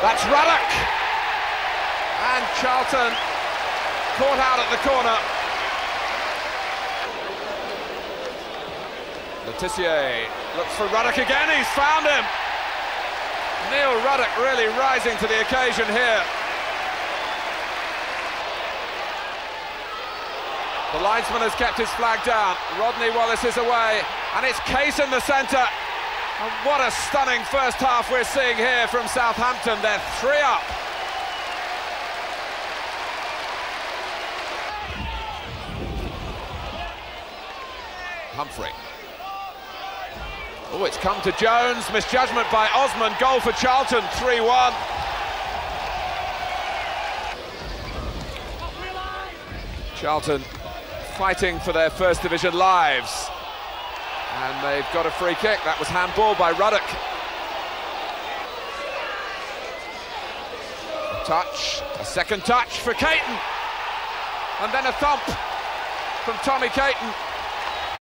That's Ruddock. And Charlton caught out at the corner. Le Tissier looks for Ruddock again, he's found him. Neil Ruddock really rising to the occasion here. The linesman has kept his flag down. Rodney Wallace is away, and it's Case in the centre. And what a stunning first half we're seeing here from Southampton. They're three up. Humphrey. Oh, it's come to Jones. Misjudgment by Osman. Goal for Charlton, 3-1. Charlton fighting for their first division lives. And they've got a free kick. That was handball by Ruddock. A Touch, a second touch for Caton. And then a thump from Tommy Caton.